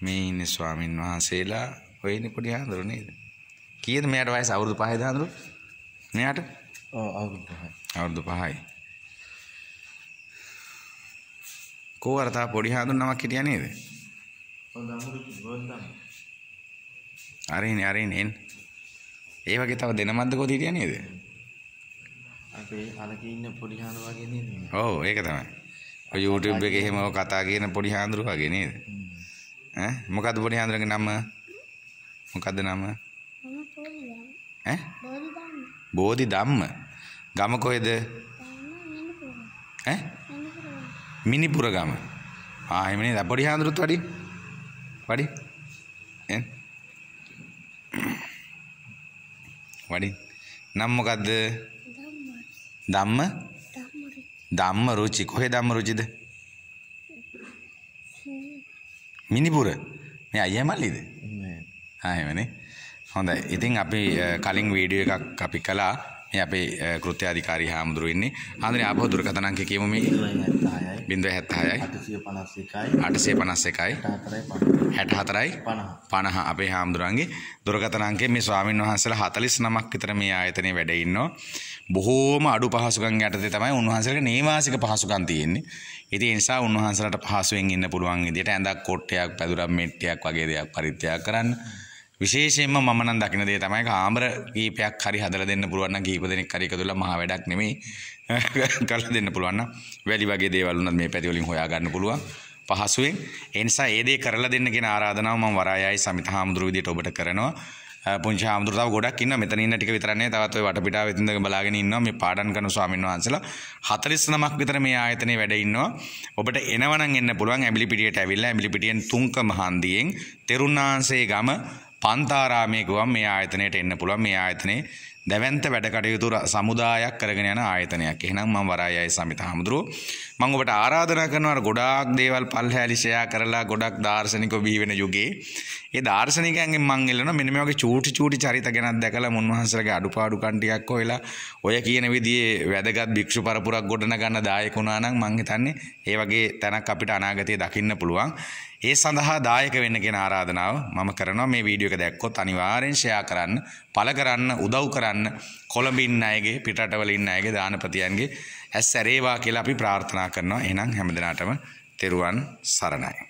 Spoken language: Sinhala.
මේ ඉන්නේ ස්වාමින් වහන්සේලා ඔය ඉන්නේ පොඩි හාමුදුරුවෝ නේද? කීයද මෙයාට වයස අවුරුදු 5ද හාමුදුරුවෝ? මෙයාට අවුරුදු පහයි. අවුරුදු 5යි. කෝ අර තා පොඩි හාමුදුරුවෝ නමක් හිටියා නේද? අරිනේ අරිනේ එන්න. ඒ වගේ තව දෙනමද්ද කොහොද හිටියා නේද? අපේ අලකේ ඉන්න පොඩි හාන වගේ නේද? ඔව් ඒක තමයි. YouTube එකේ එහෙම කතා කියන පොඩි හාමුදුරුවෝ වගේ නේද? ඈ මොකද්ද පොඩි හාමුදුරුවන්ගේ නම? මොකද්ද නම? ඈ බෝධි ධම්ම. ගම කොහෙද? ඈ මිනිපුර ගම. ආ එහෙම නේද? පොඩි හාමුදුරුවොත් වඩි. වඩි. එන්. වඩි. නම් මොකද්ද? ධම්ම ධම්ම රුචි කොහේ ධම්ම රුචිද? මිනිපුර. මේ අයියා මල්ලිද? නෑ. ආ එහෙමනේ. හොඳයි. ඉතින් අපි කලින් වීඩියෝ එකක් අපි කළා. මේ අපේ අ, කෘත්‍ය අධිකාරී හාමුදුරුවෝ ඉන්නේ. හාමුදුරනේ ආපහු දුරකථන අංකය කියමු මේ 76යි 076යි 851යි 851යි 64යි 64යි 50. 50 අපේ හාමුදුරන්ගේ දුරකථන අංකය මේ ස්වාමින් වහන්සේලා 49ක් විතර මේ ආයතනයේ වැඩ ඉන්නවා. බොහෝම අඩු පහසුකම් යටතේ තමයි උන්වහන්සේලාගේ නේවාසික පහසුකම් තියෙන්නේ. ඉතින් ඒ නිසා උන්වහන්සේලාට පහසුවෙන් ඉන්න පුළුවන් විදිහට ඇඳක් කොට්ටයක් පැදුරක් මෙට්ටියක් වගේ දේවල් පරිත්‍යාග කරන්න. විශේෂයෙන්ම මම නම් දකින දේ තමයි කාමර කීපයක් හරි හදලා දෙන්න පුළුවන් නම් කීප දෙනෙක් හරි එකතුලා මහා වැඩක් නෙමෙයි. කරලා දෙන්න පුළුවන් නම් වැලි වගේ දේවල් උනත් මේ පැති වලින් හොයා ගන්න පුළුවන්. පහසුවෙන් ඒ නිසා ඒ දේ කරලා දෙන්න කියන ආරාධනාව මම වරායයි සමිත හාමුදුරුව විදිහට ඔබට කරනවා. අ, පුංචි හාමුදුරුවෝ තව ගොඩක් ඉන්නවා. මෙතන ඉන්න ටික විතරක් නෙවෙයි තවත් ඔය වටපිටාවෙ ඉඳන් බලාගෙන ඉන්නවා. මේ පාඩම් කරන ස්වාමීන් වහන්සේලා 49ක් විතර මේ ආයතනයේ වැඩ ඉන්නවා. ඔබට එනවනම් එන්න පුළුවන් ඇඹිලිපිටියට ඇවිල්ලා ඇඹිලිපිටියෙන් තුන්ක මහන්දියෙන් තෙරුණාංශේ ගම පන්තාරාමයේ ගුවන් මේ ආයතනයට එන්න පුළුවන්. මේ ආයතනයේ දැවැන්ත වැඩ කටයුතු ර- සමුදායක් කරගෙන යන ආයතනයක්. එහෙනම් මම වරායයි සමිත හාමුදුරුවෝ මම ඔබට ආරාධනා කරනවා අර ගොඩාක් දේවල් පල්හැලි ෂෙයා කරලා ගොඩක් දාර්ශනිකව බිහි වෙන යුගයේ ඒ දාර්ශනිකයන්ගෙන් මං ඉල්ලනවා මෙන්න මේ වගේ චූටි චූටි චරිත ගැනත් දැකලා මුන්වහන්සේලාගේ අඩුපාඩු කන් ටිකක් හොයලා ඔය කියන විදිහේ වැදගත් භික්ෂු පරපුරක් ගොඩනගන්න දායක වුණා නම් මං හිතන්නේ ඒ වගේ තැනක් අපිට අනාගතයේ දකින්න පුළුවන්. ඒ සඳහා දායක වෙන්න කියන ආරාධනාව මම කරනවා මේ වීඩියෝ එක දැක්කොත් අනිවාර්යෙන් ෂෙයා කරන්න, පළ කරන්න, උදව් කරන්න කොළඹ ඉන්න අයගේ පිටරටවල ඉන්න අයගේ දානපතියන්ගේ ඇස් සැරේවා කියලා අපි ප්‍රාර්ථනා කරනවා. එහෙනම් හැමදිනාටම තෙරුවන් සරණයි.